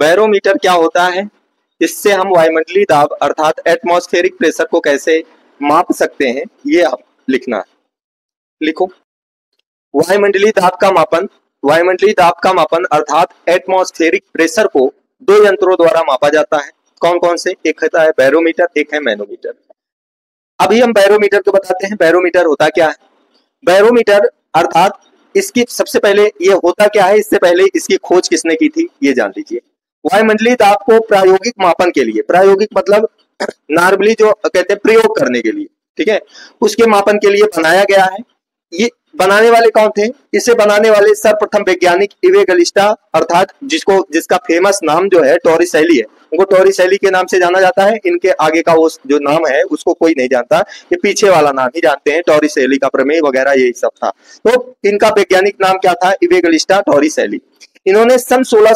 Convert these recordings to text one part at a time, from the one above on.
Barometer क्या होता है? इससे हम वायुमंडलीय दाब अर्थात एटमॉस्फेरिक प्रेशर को कैसे माप सकते हैं, ये आप लिखना है। लिखो। वायुमंडलीय दाब का मापन, वायुमंडलीय दाब का मापन अर्थात एटमॉस्फेरिक प्रेशर को दो यंत्रों द्वारा मापा जाता है। कौन कौन से? एक होता है बैरोमीटर, एक है मैनोमीटर। अभी हम बैरोमीटर को बताते हैं, बैरोमीटर होता क्या है? बैरोमीटर अर्थात इसकी सबसे पहले ये होता क्या है? इससे पहले इसकी खोज किसने की थी? ये जान लीजिए। वायुमंडलीय दाब को प्रायोगिक मापन के लिए, प्रायोगिक मतलब नॉर्मली जो कहते हैं प्रयोग करने के लिए, ठीक है? उसके मापन के लिए बनाया गया है। ये बनाने वाले कौन थे? इसे बनाने वाले सर्वप्रथम वैज्ञानिक इवे गलिस्टा, अर्थात जिसको, जिसका फ़ेमस नाम जो है टोरी शैली है। उनको टोरी शैली के नाम से जाना जाता है। इनके आगे का वो जो नाम है, उसको कोई नहीं जानता। ये पीछे वाला नाम ही जानते हैं, टोरी शैली का प्रमेय वगैरह यही सब था। तो इनका वैज्ञानिक नाम क्या था? इवे गलिस्टा टोरी शैली इन्होंने सन सोलह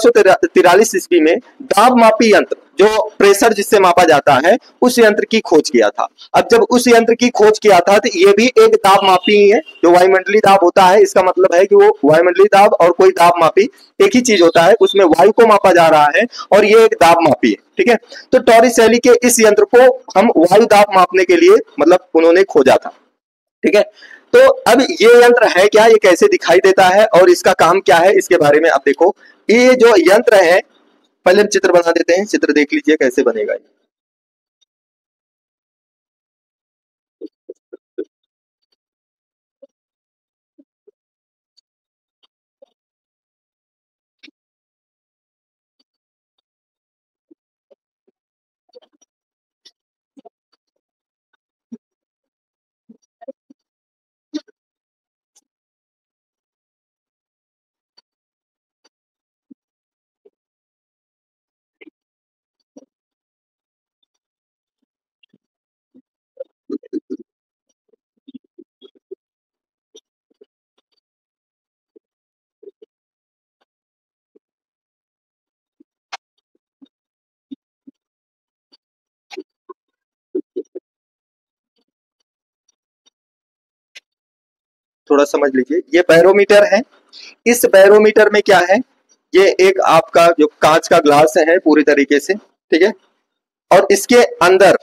ईस्वी में दाब मापी यंत्र, जो प्रेशर जिससे मापा जाता है, उस यंत्र की खोज किया था। अब जब उस यंत्र की खोज किया था तो ये भी एक दाब मापी ही है, जो वायुमंडलीय दाब होता है। इसका मतलब है कि वो वायुमंडलीय दाब और कोई दाब मापी एक ही चीज़ होता है, उसमें वायु को मापा जा रहा है और ये एक दाब मापी है, ठीक है? तो टॉरी शैली के इस यंत्र को हम वायु दाब मापने के लिए मतलब उन्होंने खोजा था, ठीक है? तो अब ये यंत्र है क्या? ये कैसे दिखाई देता है? और इसका काम क्या है? इसके बारे में आप देखो। ये जो यंत्र है, पहले हम चित्र बना देते हैं। चित्र देख लीजिए कैसे बनेगा ये। थोड़ा समझ लीजिए। ये बैरोमीटर है। इस बैरोमीटर में क्या है? ये एक आपका जो कांच का ग्लास है पूरी तरीके से, ठीक है? और इसके अंदर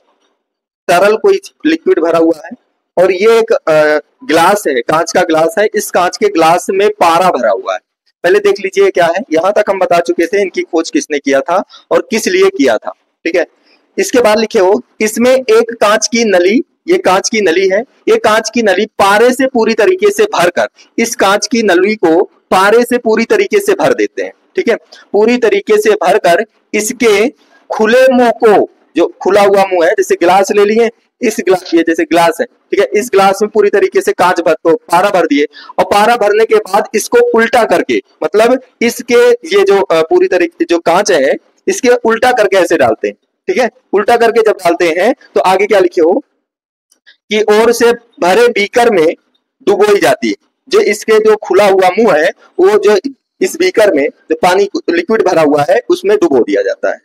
तरल कोई लिक्विड भरा हुआ है और ये एक ग्लास है, कांच का ग्लास है। इस कांच के ग्लास में पारा भरा हुआ है। पहले देख लीजिए क्या है। यहाँ तक हम बता चुके थे इनकी खोज किसने किया था और किस लिए किया था, ठीक है? इसके बाद लिखे हो, इसमें एक कांच की नली ये कांच की नली है, ये कांच की नली पारे से पूरी तरीके से भरकर, इस कांच की नली को पारे से पूरी तरीके से भर देते हैं, ठीक है? पूरी तरीके से भरकर इसके खुले मुँह को, जो खुला हुआ मुँह है, जैसे गिलास ले लिए, इस गिलास, ये जैसे गिलास है, ठीक है? इस गिलास में पूरी तरीके से कांच भर तो पारा भर दिए, और पारा भरने के बाद इसको उल्टा करके मतलब इसके ये जो पूरी तरीके, जो कांच है, इसके उल्टा करके ऐसे डालते हैं, ठीक है? उल्टा करके जब डालते हैं तो आगे क्या लिखे हो? की ओर से भरे बीकर में डुबोई जाती है। जो इसके जो खुला हुआ मुँह है, वो जो इस बीकर में जो पानी लिक्विड भरा हुआ है, उसमें डुबो दिया जाता है।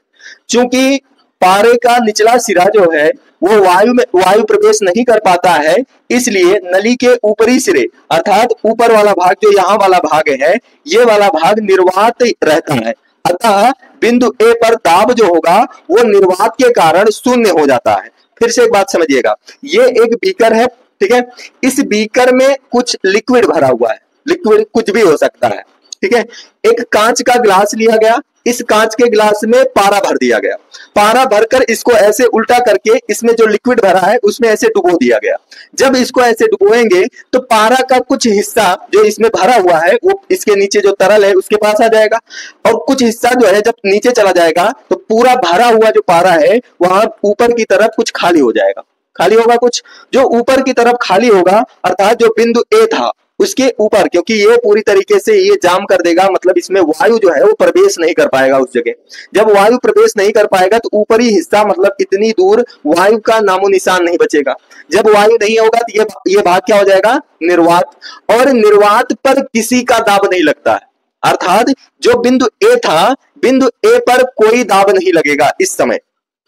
क्योंकि पारे का निचला सिरा जो है, वो वायु में, वायु प्रवेश नहीं कर पाता है, इसलिए नली के ऊपरी सिरे, अर्थात ऊपर वाला भाग, जो यहाँ वाला भाग है, ये वाला भाग निर्वात रहता है। अतः बिंदु ए पर दाब जो होगा, वो निर्वात के कारण शून्य हो जाता है। फिर से एक बात समझिएगा। ये एक बीकर है, ठीक है? इस बीकर में कुछ लिक्विड भरा हुआ है। लिक्विड कुछ भी हो सकता है। ठीक है? एक कांच का ग्लास लिया गया, इस कांच के गिलास में पारा भर दिया गया। पारा भरकर इसको ऐसे उल्टा करके इसमें जो लिक्विड भरा है, उसमें ऐसे डुबो दिया गया। जब इसको ऐसे डुबोएँगे तो पारा का कुछ हिस्सा जो इसमें भरा हुआ है, वो इसके नीचे जो तरल है, उसके पास आ जाएगा। और कुछ हिस्सा जो है, जब नीचे चला जाएगा तो पूरा भरा हुआ जो पारा है, वहाँ ऊपर की तरफ़ कुछ खाली हो जाएगा। खाली होगा कुछ? जो ऊपर की तरफ़ खाली होगा, अर्थात जो बिंदु ए था उसके ऊपर, क्योंकि ये पूरी तरीके से ये जाम कर देगा मतलब इसमें वायु जो है वो प्रवेश नहीं कर पाएगा उस जगह। जब वायु प्रवेश नहीं कर पाएगा तो ऊपरी हिस्सा मतलब इतनी दूर वायु का नामो निशान नहीं बचेगा। जब वायु नहीं होगा तो ये ये भाग क्या हो जाएगा? निर्वात। और निर्वात पर किसी का दाब नहीं लगता है। अर्थात, जो बिंदु ए था, बिंदु ए पर कोई दाब नहीं लगेगा इस समय।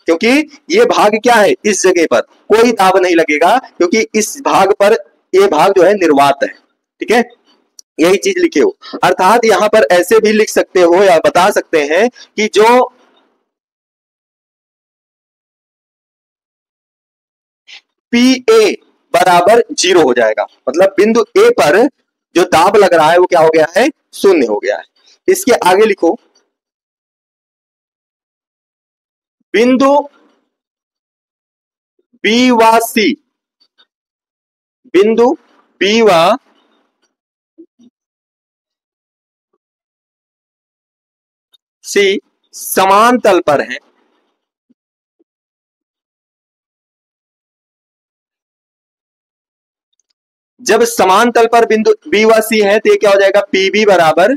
क्योंकि ये भाग क्या है? इस जगह पर कोई दाब नहीं लगेगा, क्योंकि इस भाग पर ये भाग जो है निर्वात है। ठीक है? यही चीज़ लिखे हो। अर्थात यहाँ पर ऐसे भी लिख सकते हो या बता सकते हैं कि जो पी ए बराबर ज़ीरो हो जाएगा। मतलब बिंदु ए पर जो दाब लग रहा है वो क्या हो गया है? शून्य हो गया है। इसके आगे लिखो। बिंदु बी व सी। बिंदु बी व सी, समान तल पर है। जब समान तल पर बिंदु बी व सी है तो ये क्या हो जाएगा? पीबी बराबर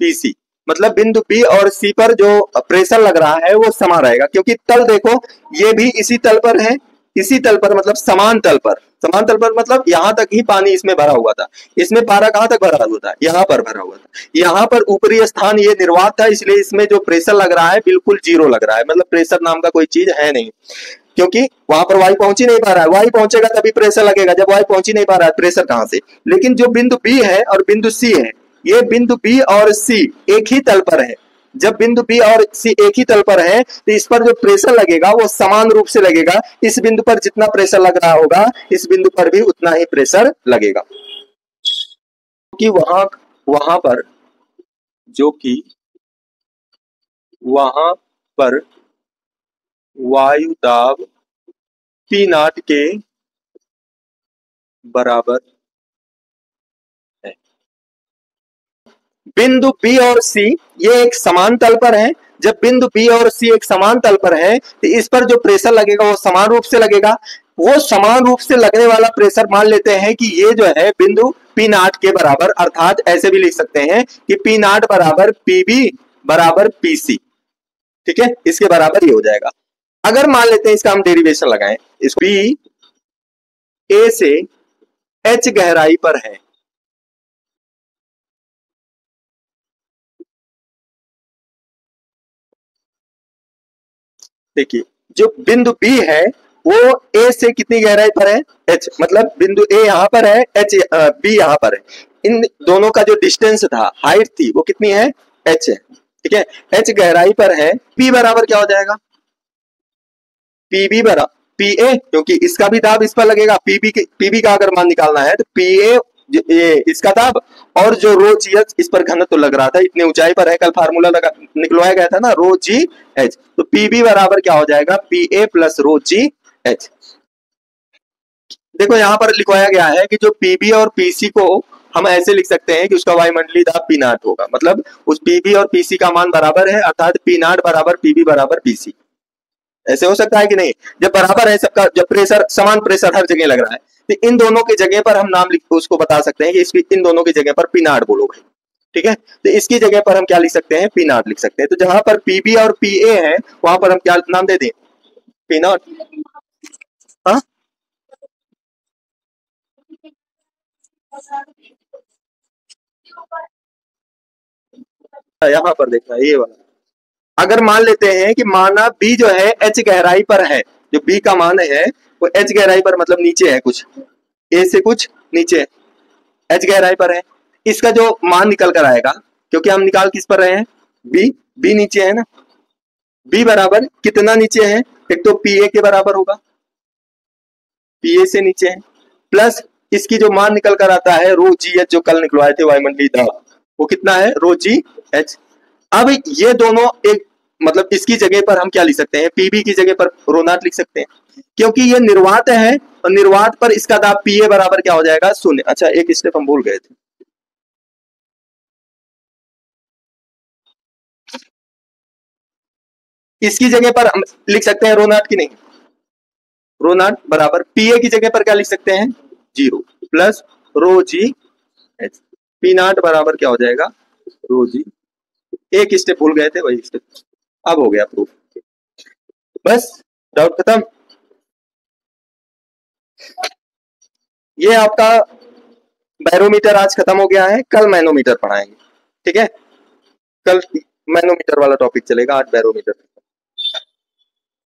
पीसी मतलब बिंदु बी और सी पर जो प्रेशर लग रहा है, वो समान रहेगा, क्योंकि तल देखो, ये भी इसी तल पर है। इसी तल पर मतलब समान तल पर। समान तल पर मतलब यहाँ तक ही पानी इसमें भरा हुआ था। इसमें पारा कहाँ तक भरा हुआ था? यहाँ पर भरा हुआ था। यहाँ पर ऊपरी स्थान ये निर्वात था, इसलिए इसमें जो प्रेशर लग रहा है, बिल्कुल ज़ीरो लग रहा है। मतलब प्रेशर नाम का कोई चीज़ है नहीं। क्योंकि वहाँ पर वायु पहुँच ही नहीं पा रहा है। वायु पहुंचेगा तभी प्रेशर लगेगा। जब वायु पहुँच ही नहीं पा रहा है, प्रेशर कहाँ से? लेकिन जो बिंदु बी है और बिंदु सी है, ये बिंदु बी और सी एक ही तल पर है। जब बिंदु बी और सी एक ही तल पर है तो इस पर जो प्रेशर लगेगा, वो समान रूप से लगेगा। इस बिंदु पर जितना प्रेशर लग रहा होगा, इस बिंदु पर भी उतना ही प्रेशर लगेगा। कि वहाँ वहाँ पर, जो कि वहाँ पर वायु दाब पी नाट के बराबर बिंदु बी और सी ये एक समान तल पर है। जब बिंदु बी और सी एक समान तल पर है तो इस पर जो प्रेशर लगेगा, वो समान रूप से लगेगा। वो समान रूप से लगने वाला प्रेशर मान लेते हैं कि ये जो है बिंदु पी नाट के बराबर, अर्थात ऐसे भी लिख सकते हैं कि पी नाट बराबर पीबी बराबर पीसी ठीक है? इसके बराबर ये हो जाएगा। अगर मान लेते हैं इसका हम डेरिवेशन लगाएँ इस बी ए से एच गहराई पर है। देखिए, जो बिंदु बी है, वो ए से कितनी गहराई पर है? एच मतलब बिंदु ए यहाँ पर है एच बी यहाँ पर है। इन दोनों का जो डिस्टेंस था हाइट थी, वो कितनी है? एच है। ठीक है? एच गहराई पर है पी बराबर क्या हो जाएगा? पीबी बराबर पी ए क्योंकि इसका भी दाब इस पर लगेगा। पीबी के पीबी का अगर मान निकालना है तो पी ए ये, इसका दाब, और जो रो जी एच इस पर घनत्व तो लग रहा था, इतनी ऊंचाई पर है, कल फार्मूला लगा, निकलवाया गया था ना रो जी एच पीबी बराबर क्या हो जाएगा? P A plus rho G H. देखो, यहाँ पर लिखवाया गया है कि जो पीबी और पीसी को हम ऐसे लिख सकते हैं कि उसका वायुमंडलीय दाब पी नाट होगा। मतलब उस पीबी और पीसी का मान बराबर है, अर्थात पी नाट बराबर पीबी बराबर पीसी ऐसे हो सकता है कि नहीं? जब बराबर है सबका, जब प्रेशर, समान प्रेशर हर जगह लग रहा है तो इन दोनों की जगह पर हम नाम लिख, उसको बता सकते हैं कि इसकी, इन दोनों की जगह पर पीनाट बोलो भाई ठीक है? तो इसकी जगह पर हम क्या लिख सकते हैं? पीनाट लिख सकते हैं। तो जहाँ पर पीबी और पी ए है, वहाँ पर हम क्या नाम दे दें? पीनाट हाँ? यहाँ पर देखना, ये वाला। अगर मान लेते हैं कि माना बी जो है एच गहराई पर है। जो बी का मान है, वो एच गहराई पर मतलब नीचे है कुछ। ए से कुछ नीचे। एच गहराई पर है। इसका जो मान निकल कर आएगा, क्योंकि हम निकाल किस पर रहे हैं? बी बी नीचे है ना? बी बराबर कितना नीचे है? एक तो पी ए के बराबर होगा। पी ए से नीचे है। प्लस इसकी जो मान निकल कर आता है रो जी एच जो कल निकलवाए थे वायुमंडली था वो कितना है? रो जी एच अब ये दोनों एक मतलब इसकी जगह पर हम क्या लिख सकते हैं? पीबी की जगह पर रोनाट लिख सकते हैं। क्योंकि ये निर्वात है और निर्वात पर इसका दाब पीए बराबर क्या हो जाएगा? शून्य। अच्छा एक स्टेप हम भूल गए थे। इसकी जगह पर हम लिख सकते हैं रोनाट की नहीं? रोनाट बराबर पीए की जगह पर क्या लिख सकते हैं? Zero plus rho G H. P naught बराबर क्या हो जाएगा? रो जी। एक स्टेप भूल गए थे, वही स्टेप अब हो गया प्रूफ बस डाउट खत्म। ये आपका बैरोमीटर आज खत्म हो गया है। कल मैनोमीटर पढ़ाएँगे। ठीक है? कल मैनोमीटर वाला टॉपिक चलेगा, आज बैरोमीटर